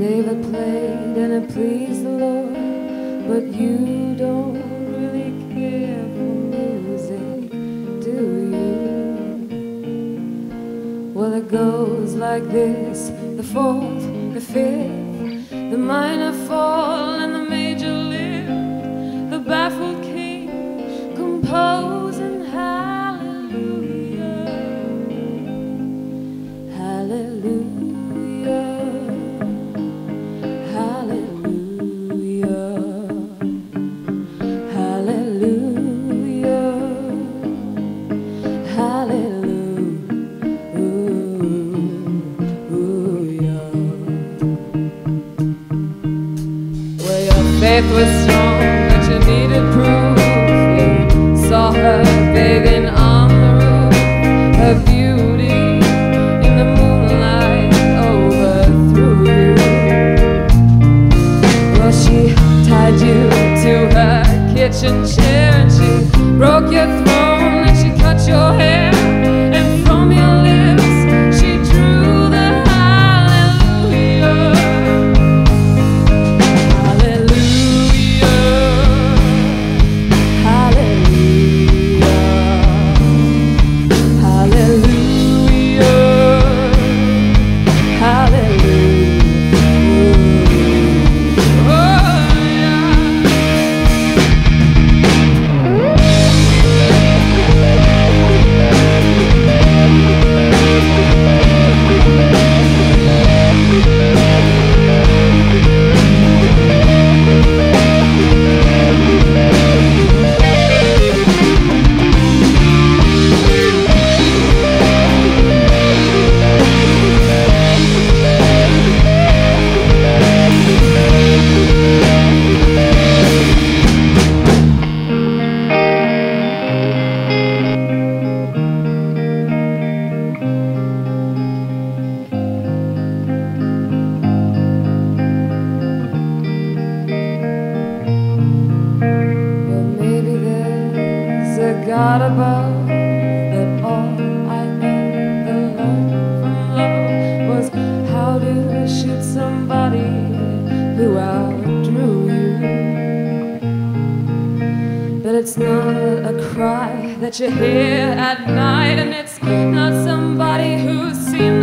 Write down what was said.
David played and it pleased the Lord, but you don't really care for music, do you? Well, it goes like this the fourth, the fifth, the minor fall, faith was strong, but you needed proof. You saw her bathing on the roof, her beauty in the moonlight overthrew you. Well, she tied you to her kitchen chair and she broke your not above that all I ever learned from love was how to shoot somebody who outdrew you. But it's not a cry that you hear at night, and it's not somebody who seems.